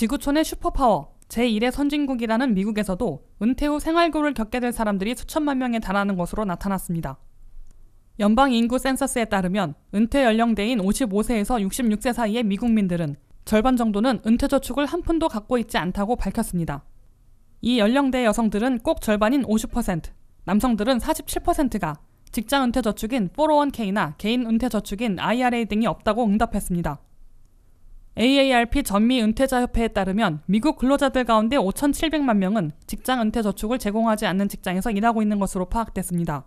지구촌의 슈퍼파워, 제1의 선진국이라는 미국에서도 은퇴 후 생활고를 겪게 될 사람들이 수천만 명에 달하는 것으로 나타났습니다. 연방 인구 센서스에 따르면 은퇴 연령대인 55세에서 66세 사이의 미국민들은 절반 정도는 은퇴 저축을 한 푼도 갖고 있지 않다고 밝혔습니다. 이 연령대 여성들은 꼭 절반인 50%, 남성들은 47%가 직장 은퇴 저축인 401k나 개인 은퇴 저축인 IRA 등이 없다고 응답했습니다. AARP 전미 은퇴자 협회에 따르면 미국 근로자들 가운데 5,700만 명은 직장 은퇴 저축을 제공하지 않는 직장에서 일하고 있는 것으로 파악됐습니다.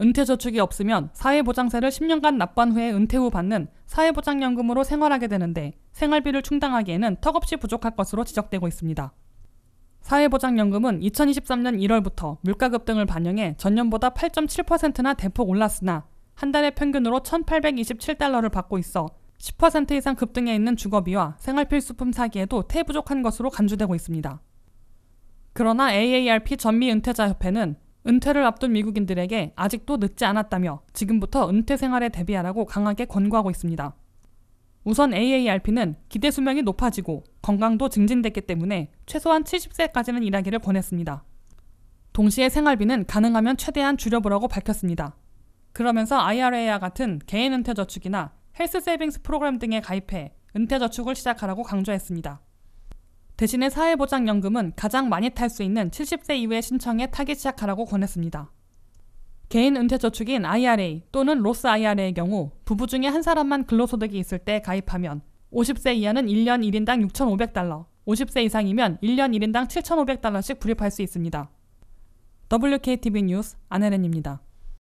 은퇴 저축이 없으면 사회보장세를 10년간 납부한 후에 은퇴 후 받는 사회보장연금으로 생활하게 되는데 생활비를 충당하기에는 턱없이 부족할 것으로 지적되고 있습니다. 사회보장연금은 2023년 1월부터 물가 급 등을 반영해 전년보다 8.7%나 대폭 올랐으나 한 달에 평균으로 1,827달러를 받고 있어 10% 이상 급등해 있는 주거비와 생활필수품 사기에도 태부족한 것으로 간주되고 있습니다. 그러나 AARP 전미 은퇴자 협회는 은퇴를 앞둔 미국인들에게 아직도 늦지 않았다며 지금부터 은퇴 생활에 대비하라고 강하게 권고하고 있습니다. 우선 AARP는 기대 수명이 높아지고 건강도 증진됐기 때문에 최소한 70세까지는 일하기를 권했습니다. 동시에 생활비는 가능하면 최대한 줄여보라고 밝혔습니다. 그러면서 IRA와 같은 개인 은퇴 저축이나 헬스 세이빙스 프로그램 등에 가입해 은퇴 저축을 시작하라고 강조했습니다. 대신에 사회보장연금은 가장 많이 탈 수 있는 70세 이후에 신청해 타기 시작하라고 권했습니다. 개인 은퇴 저축인 IRA 또는 로스 IRA의 경우 부부 중에 한 사람만 근로소득이 있을 때 가입하면 50세 이하는 1년 1인당 6,500달러, 50세 이상이면 1년 1인당 7,500달러씩 불입할 수 있습니다. WKTV 뉴스 안혜련입니다.